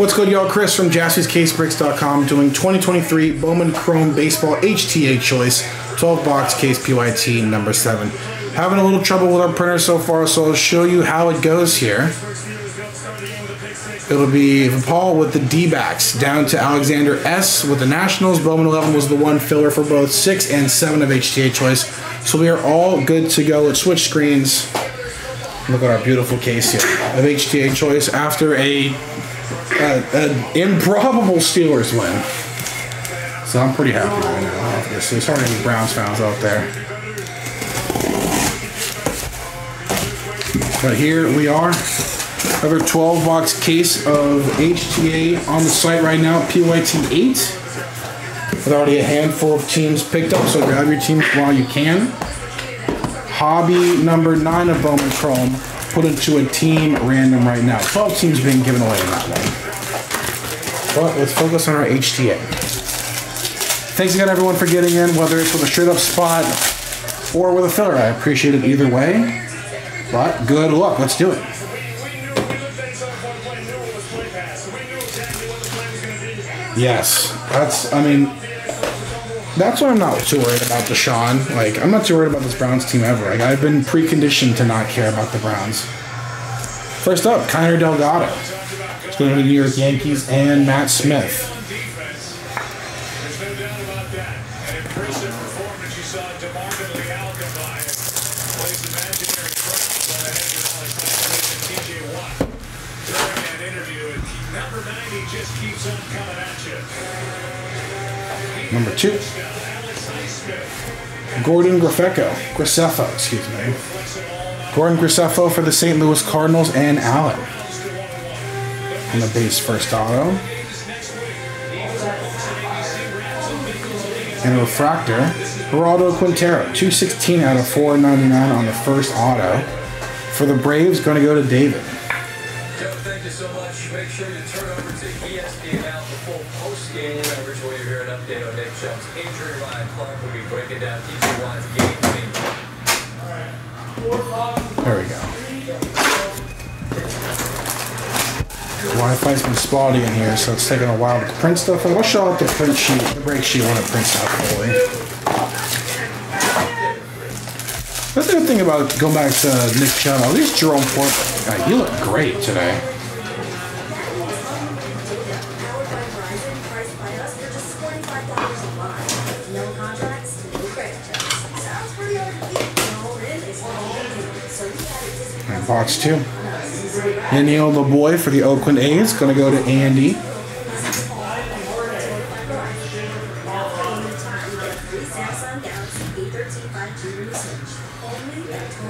What's good, y'all? Chris from jaspyscasebreaks.com doing 2023 Bowman Chrome Baseball HTA Choice 12 box case PYT number 7. Having a little trouble with our printer so far, so I'll show you how it goes here. It'll be Paul with the D-backs down to Alexander S with the Nationals. Bowman 11 was the one filler for both 6 and 7 of HTA Choice. So we are all good to go. Let's switch screens. Look at our beautiful case here of HTA Choice after a, a an improbable Steelers win. So I'm pretty happy right now. Obviously, sorry any Browns fans out there. But here we are. Another 12 box case of HTA on the site right now, PYT 8. With already a handful of teams picked up, so grab your teams while you can. Hobby number 9 of Bowman Chrome put into a team random right now. 12 teams being given away in that one. But let's focus on our HTA. Thanks again, everyone, for getting in, whether it's with a straight up spot or with a filler. I appreciate it either way. But good luck. Let's do it. Yes, that's. I mean, that's why I'm not too worried about Deshaun. Like, I'm not too worried about this Browns team ever. Like, I've been preconditioned to not care about the Browns. First up, Keiner Delgado. It's going to the New York Yankees and Matt Smith. Number two. Gordon Grifecko. Graceffo, excuse me. Gordon Graceffo for the St. Louis Cardinals and Allen. On the base first auto. And refractor, Geraldo Quintero, 216 out of 499 on the first auto. For the Braves, going to go to David. You so much. Make sure you turn over to ESPN now for full post-game coverage where you hear an update on Nick Chubb's injury. Ryan Clark will be breaking down TC1's game There we go. Wi-Fi's been spotty in here, so it's taking a while to print stuff. I'll show out the print sheet, the break sheet when it prints out fully. That's the good thing about going back to Nick Chubb. At least Jerome Ford, uh, he looked great today. Neil the boy for the Oakland A's. Going to go to Andy.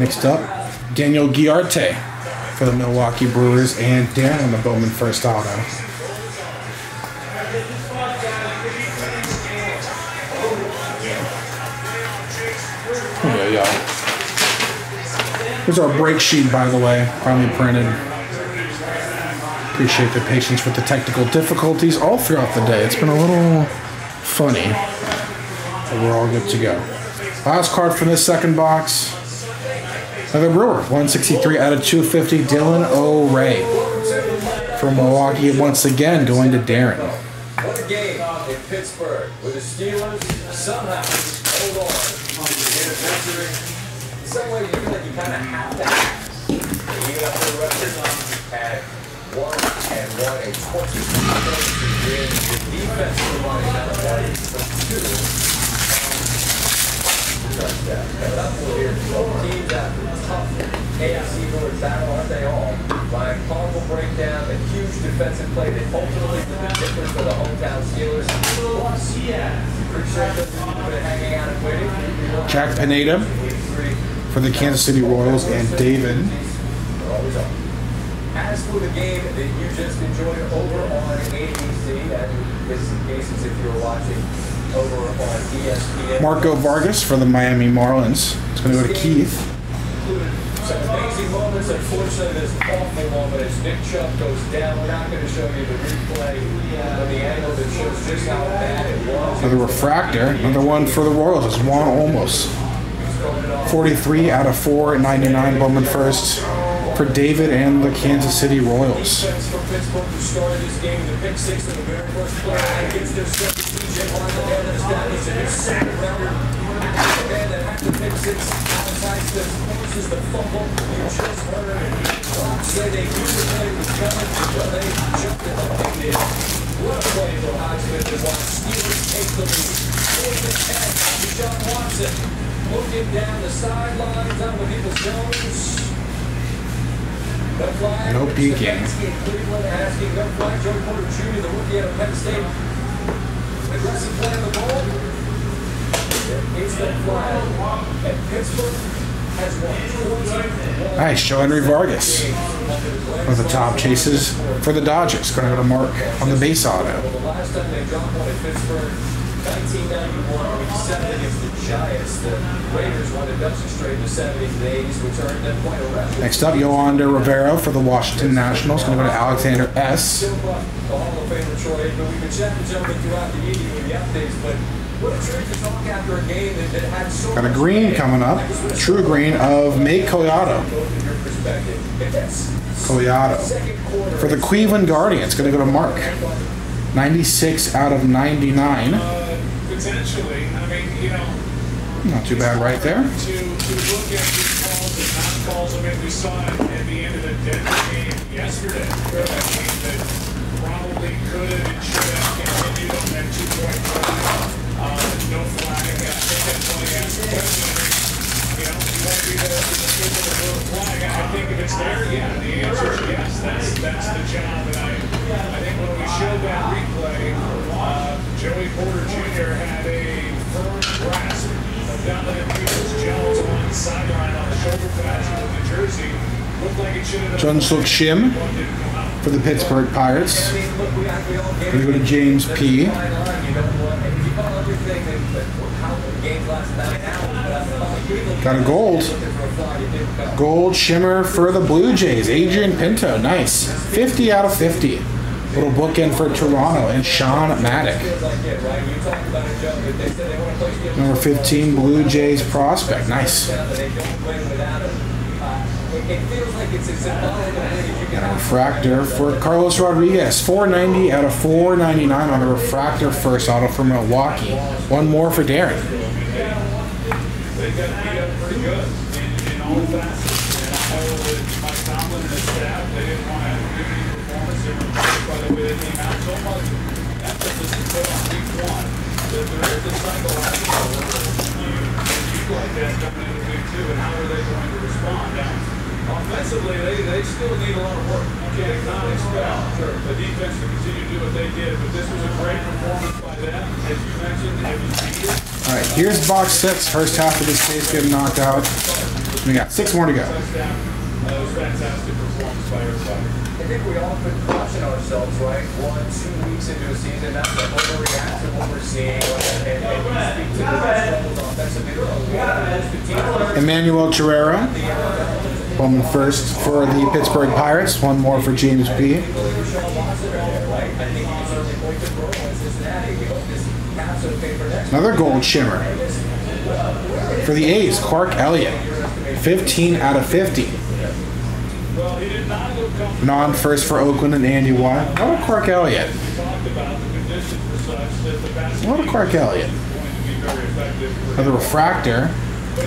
Next up, Daniel Guilarte for the Milwaukee Brewers and Dan on the Bowman first auto. You go. Here's our break sheet, by the way, finally printed. Appreciate the patience with the technical difficulties all throughout the day. It's been a little funny, but we're all good to go. Last card from this second box. Another Brewer, 163 out of 250, Dylan O'Rae. From Milwaukee, once again, going to Darren. What a game in Pittsburgh with the Steelers somehow hold on. In some way, you feel like you kind of have to have. You got the record at one and one and 20 points to win. The defense providing not one, but two. Um, Touchdown. Coming up, hear teams after tough AFC North battle, aren't they all? Ryan Clark will break down the huge defensive play that ultimately did the difference for the hometown Steelers. Plus, yeah, appreciate that for hanging out and waiting. Jack Pineda for the Kansas City Royals and David. They're always on. As for the game that you just enjoyed over on ABC, that is in cases if you're watching over on ESPN. Marco Vargas for the Miami Marlins. It's going to go to Keith. Some amazing moments. Unfortunately, this awful moment as Nick Chubb goes down. We're not going to show you the replay of the angle that shows just how bad it was. For the Refractor, another one for the Royals is Juan Olmos. 43 out of 4, 99 Bowman first. for David and the Kansas City Royals. What a play for Highsmith and Watt. Steelers take the lead. Watson looking down the sidelines on the Peoples-Jones. No flag. No peeking. Cleveland asking no flag. Joey Porter Jr., the rookie out of Penn State. Aggressive play on the ball. Is no flag. And Pittsburgh 21 Nice, Joendry Vargas. One of the top chases for the Dodgers. Going to go to Mark on the base auto. Well, the last time they dropped one at Pittsburgh, 1991, week seven against the Giants. The Raiders won a dozen straight the 70s. The 80s returned them quite a rep. Next up, Yolanda Rivera for the Washington Nationals. Going to go to Alexander S. The Hall of Famer Troy Aikman. We've been chatting gentlemen throughout the evening with the updates, but what a treat to talk after game that, that had so Got a green coming up. I just wanna True green of Maick Collado. both of your perspective. If that's Collado. second quarter, For the Cleveland Guardians. Going to go to Mark. 96 out of 99. Potentially. I mean, you know, Not too bad right there. to, to look at these calls and not calls, I mean, we saw it at the end of the Denver game yesterday. A game that probably could have and should have continued on that. Uh, no flag. I think that's why he asked the question. You know, you won't be Jun Suk Shim for the Pittsburgh Pirates. We, go to James P. Got a gold. Gold shimmer for the Blue Jays. Adrian Pinto. Nice. 50 out of 50. Little bookend for Toronto and Sean Maddock. Number 15, Blue Jays prospect. Nice. It, it feels like it's as symbolic a thing as you And a refractor for Carlos Rodriguez. 490 out of 499 on the refractor first auto for Milwaukee. One more for Darren. They got beat up pretty good in, in all facets. And I know that Mike Tomlin and his staff, they didn't want to have a good any performance. They were impressed by the way they came out. So much emphasis is put on week one. That there is a cycle after you, you like that coming into week two, and how are they going to respond? Now, offensively, they, they still need a lot of work. You can't not expect the defense to continue to do what they did, but this was a great performance by them. As you mentioned, if you see it, All right, here's box six. First half of this case getting knocked out. We got six more to go. touchdown. Uh, was fantastic performance by everybody. I think we all could caution ourselves, right? One, two weeks into a season, not to overreact to what we're seeing. And, and, and speak to the struggles offensively. There are a lot of those fatigues. Emmanuel Carrera. One first for the Pittsburgh Pirates. One more for James next Another gold shimmer for the A's. Clark Elliott. 15 out of 50. Well, he did not look comfortable. Non first for Oakland and Andy Watt. What about Clark Elliott? What about Clark Elliott? Another refractor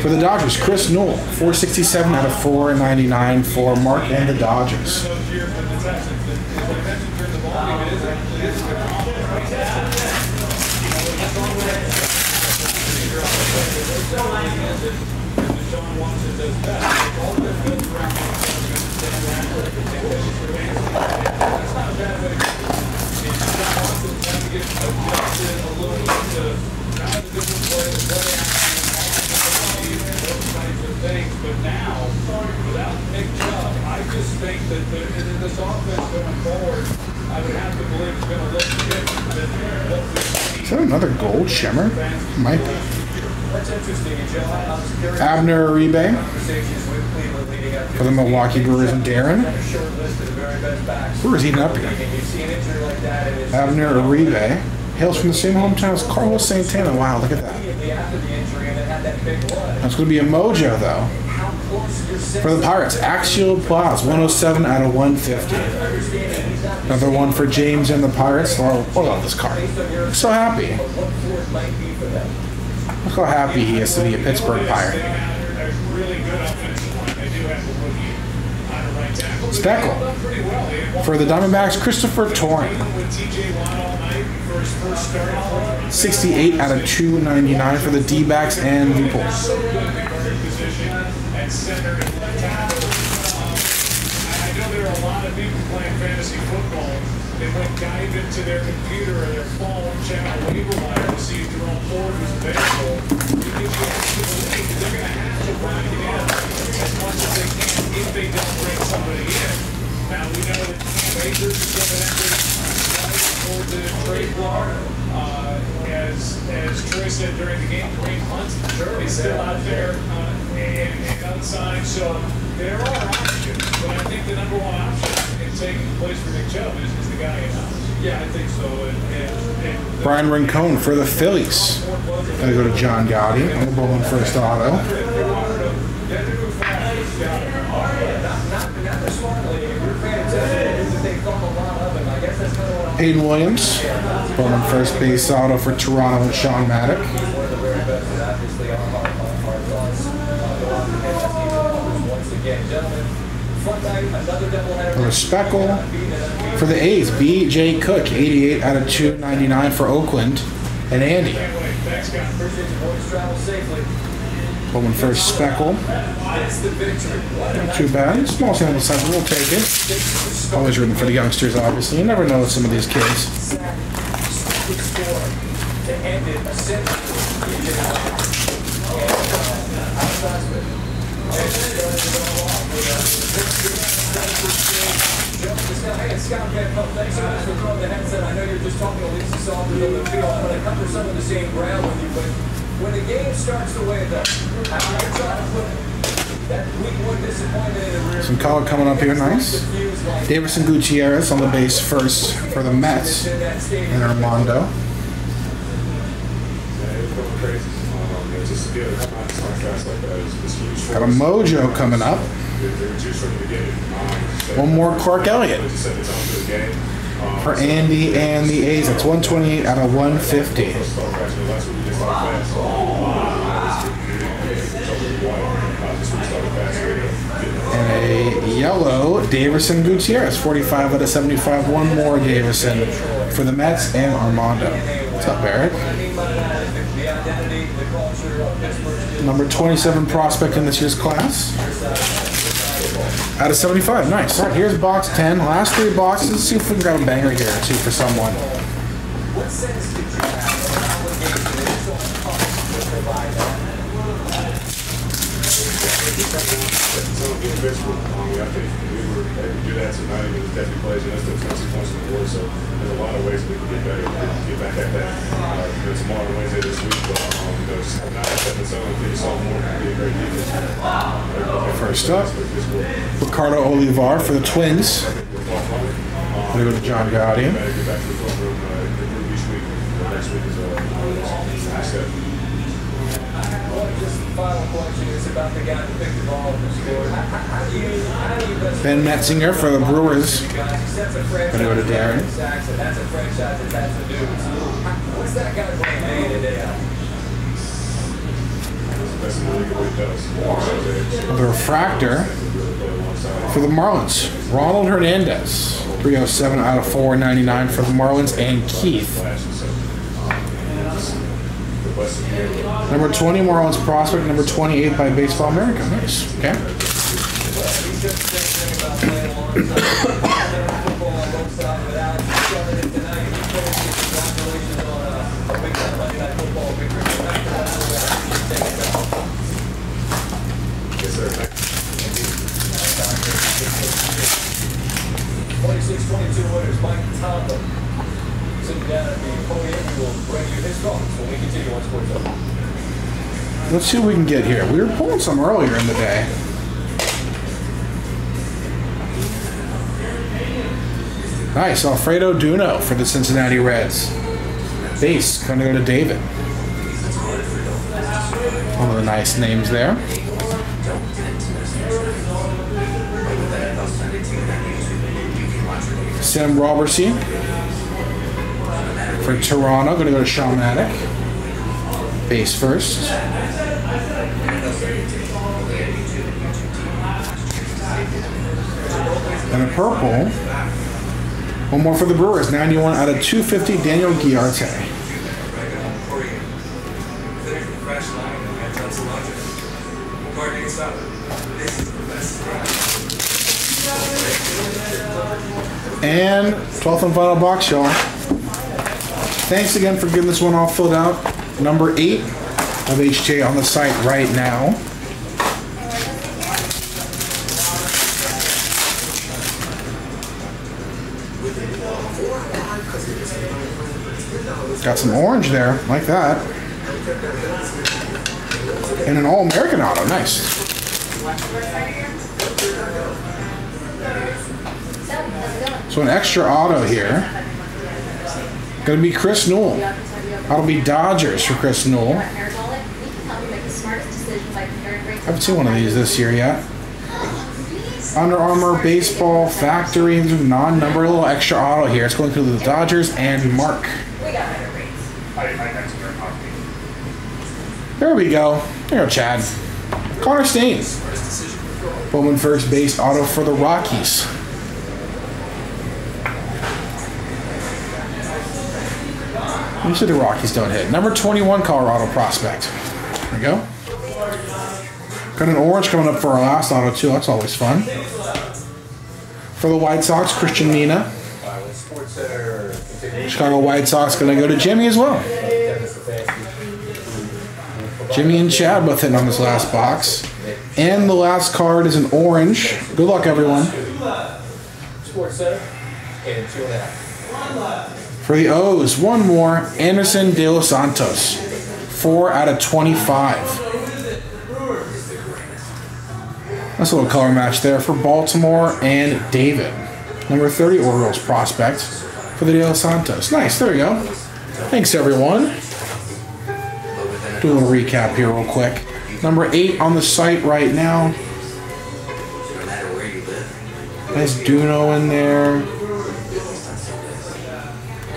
for the Dodgers. Chris Newell. 467 out of 499 for Mark and the Dodgers. Those kinds of things. But now, without Nick Chubb, I just think that the, in this offense going forward, I would have to believe it's going to look different than what we've seen. Is that another gold shimmer? Might be. Abner to for the. Milwaukee Brewers and Darren. Brewers heating up here. Abner Uribe hails from the same hometown as Carlos Santana. Wow, look at that. That's going to be a mojo, though. For the Pirates, Axiel Plaz, 107 out of 150. Another one for James and the Pirates. Oh, hold on this card. I'm so happy. Look how happy he is to be a Pittsburgh Pirate. Speckle. For the Diamondbacks, Cristofer Torin. 68 out of 299 for the D-backs and the Bulls. Fantasy football that went dive into their computer or their phone, Bryan Rincon for the Phillies. Gonna go to John Gotti. I'm gonna Bowman first auto. Hayden Williams. Bowman first base auto for Toronto and Sean Maddock. For Speckle. For the A's, B.J. Cook, 88 out of 299 for Oakland. And Andy. Bowman first Speckle. Not too bad. Small sample size, we'll take it. Always rooting for the youngsters, obviously. You never know with some of these kids. Thanks so much for throwing the. I know you're just talking to the field. To some of the same ground with you, but when the game starts trying to put that Some color coming up here, nice. Davison Gutierrez on the base first for the Mets. And Armando. To to Got a. Mojo coming up. One more Clark Elliott for Andy and the A's. That's 128 out of 150. Let's start fast. You know, Last week we did start fast. Um, we won. Uh, This week we started fast. We're getting And a yellow Davison Gutierrez, 45 out of 75. One more Davison for the Mets and Armando. What's up, Eric? Number 27 prospect in this year's class. Out of 75, nice. All right, here's box 10. Last three boxes. Let's see if we can grab a banger here two for someone. What we do that tonight. It definitely plays to 20 points on the board. So there's a lot of ways we can get better, get back at that. Uh, you know, tomorrow, Wednesday, this week, but um, you know, just not stepping zone, getting sophomore, be a great defense. First up, Ricardo Olivar for the Twins. Gonna go to John Gotti. Better get back to the front just final question is about the guy who picked the ball up and scored. How, how, how do you, how do you Ben Metzinger for the Brewers. guys? He sets a franchise. Gonna go to Darren. That's a franchise that has to do. What's that guy playing day in and day out? That's the league what it does. The refractor for the Marlins. Ronald Hernandez. 307 out of 499 for the Marlins and Keith. Number 20 Marlins prospect. Number 28 by Baseball America. Nice. Okay. You. 26-22 winners, Mike Tomlin. Let's see what we can get here. We were pulling some earlier in the day. Nice, Alfredo Duno for the Cincinnati Reds. Base, going to go to David. One of the nice names there. Sam Robertson for Toronto, going to go to Maddock. Base first. And a purple. One more for the Brewers. 91 out of 250, Daniel Guilarte. And 12th and final box, y'all. Thanks again for getting this one all filled out. Number 8 of HJ on the site right now. Got some orange there, like that. And an All-American auto, nice. So an extra auto here. Gonna be Chris Newell. That'll be Dodgers for Chris Newell. I haven't seen one of these this year yet. Under Armour Baseball Factory, non-number, a little extra auto here. It's going to the Dodgers and Mark. There we go. There you go, Chad. Connor Staine. Bowman first base auto for the Rockies. Usually the Rockies don't hit. Number 21 Colorado prospect. There we go. Got an orange coming up for our last auto too. That's always fun. For the White Sox, Christian Mina. Chicago White Sox going to go to Jimmy as well. Jimmy and Chad both hitting on this last box. And the last card is an orange. Good luck, everyone. Sports Center and two and a half. For the O's, one more. Anderson De Los Santos. Four out of 25. That's a little color match there for Baltimore and David. Number 30 Orioles prospect for the De Los Santos. Nice, there you go. Thanks, everyone. Do a little recap here, real quick. Number 8 on the site right now. Nice Duno in there.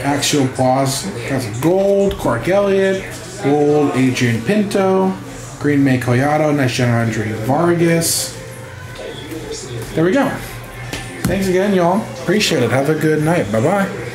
Axiel Plaz. Got some gold. Clark Elliott. Gold Adrian Pinto. Green Maick Collado. Nice Joendry Vargas. There we go. Thanks again, y'all. Appreciate it. Have a good night. Bye bye.